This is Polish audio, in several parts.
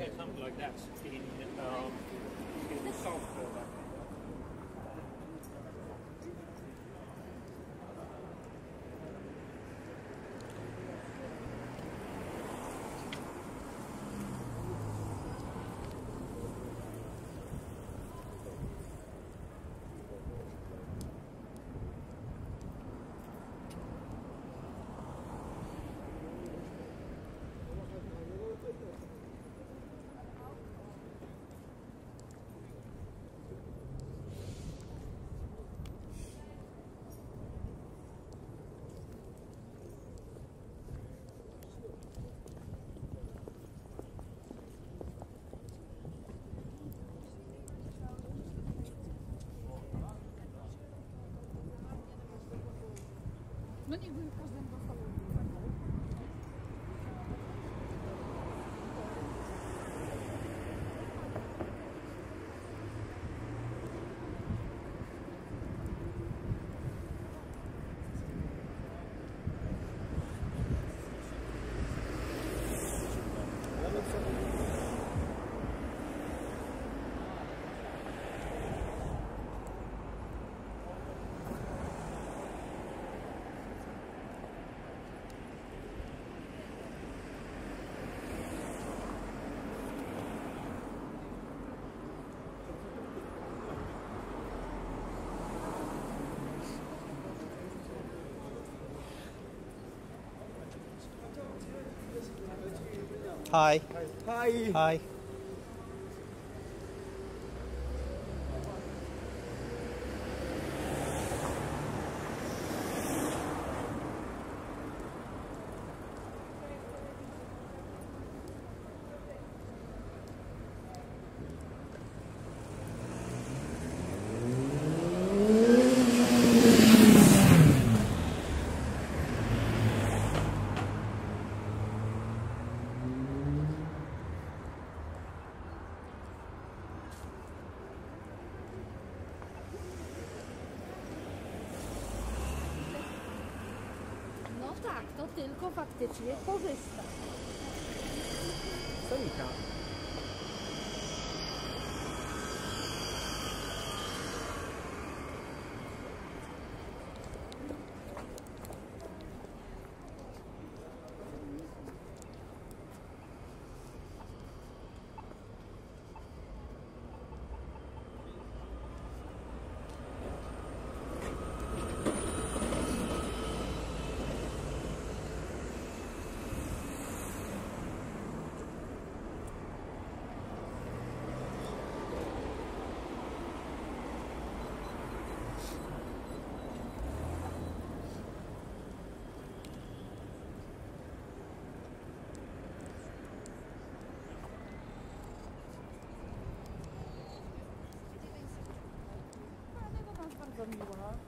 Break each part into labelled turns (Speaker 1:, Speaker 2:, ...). Speaker 1: yeah. something like that, Um, не вы. Hi. Hi. Hi. Hi. tylko faktycznie korzysta. Sonika. 감사합니다.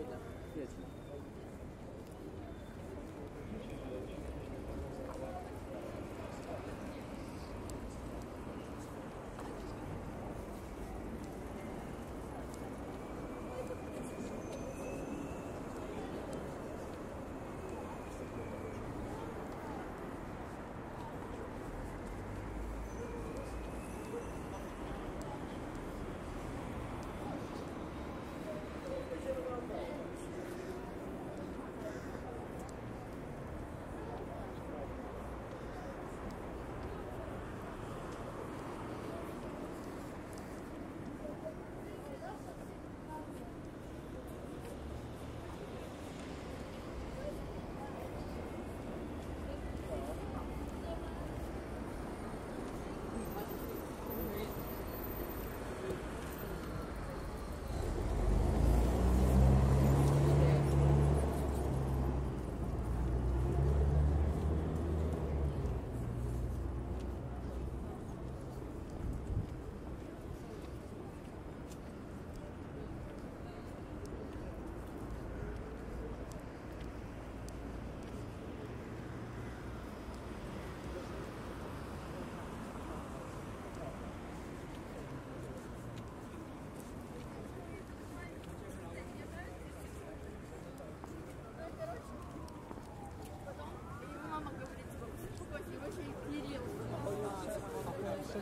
Speaker 1: сегодня вечером.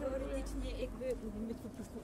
Speaker 1: Teoretycznie jakby mógłbym być po prostu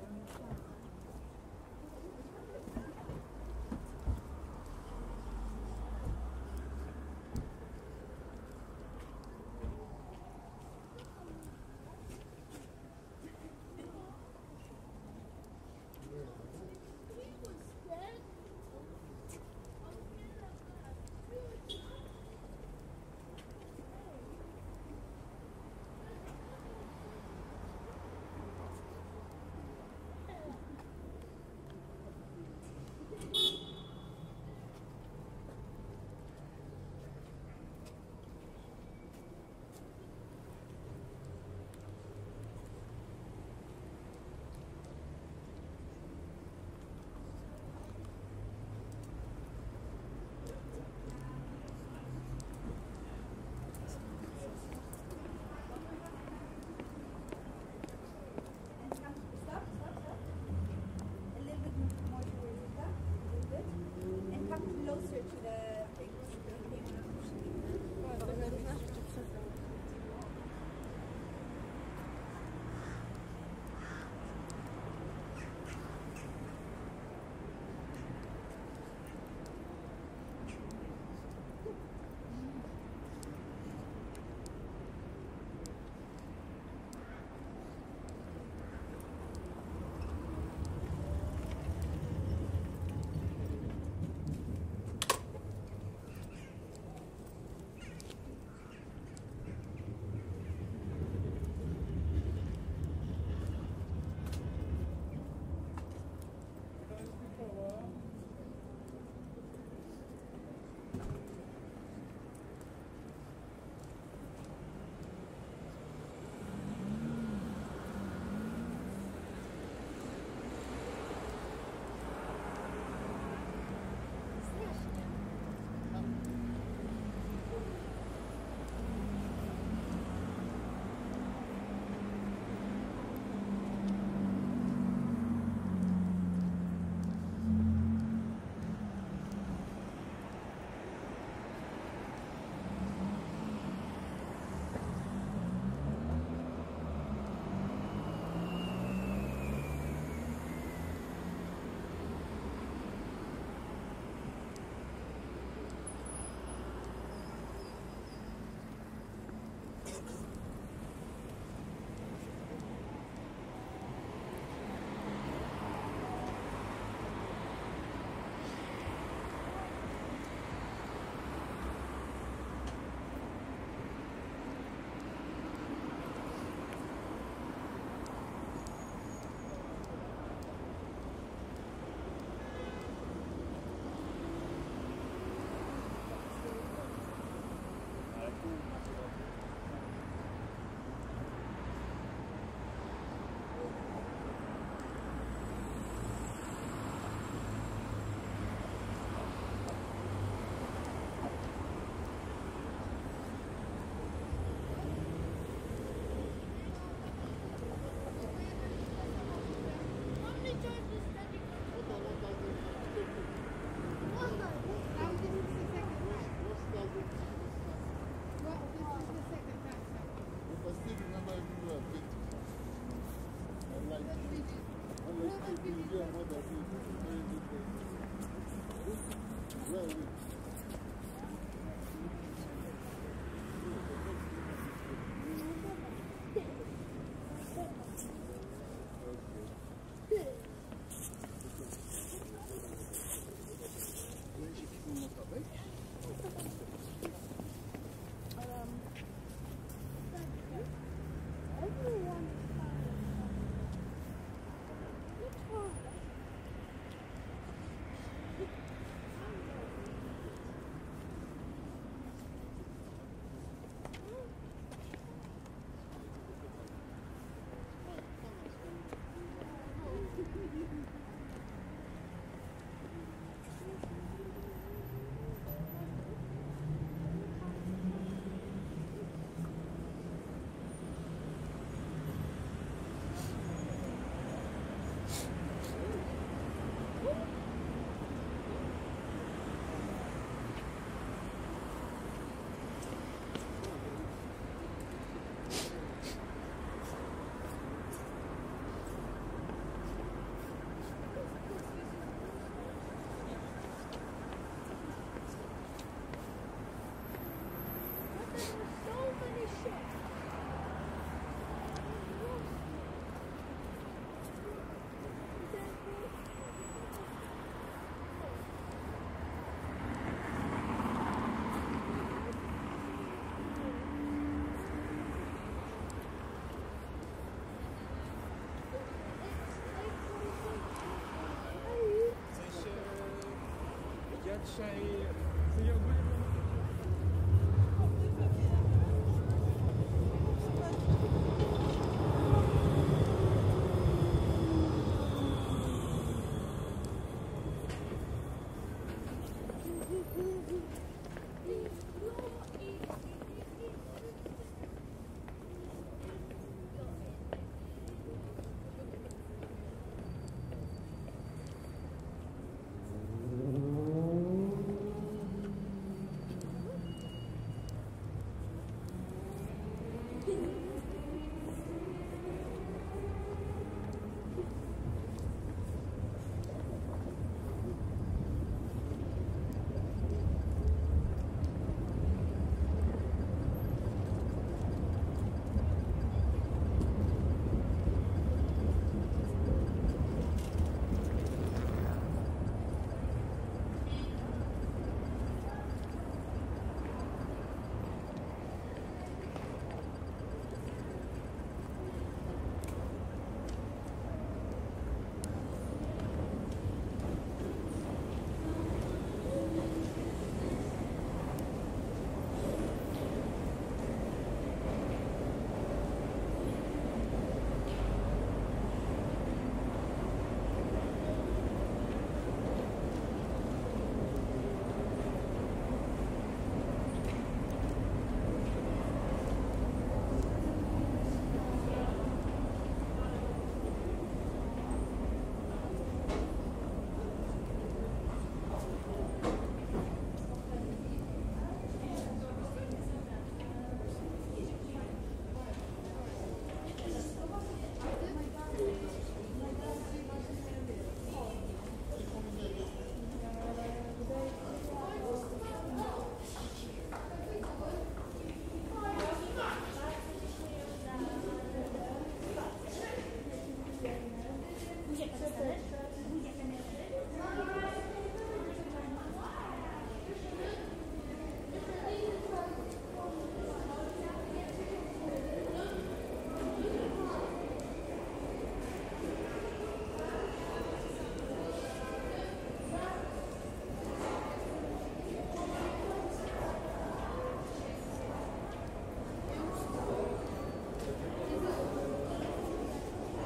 Speaker 1: say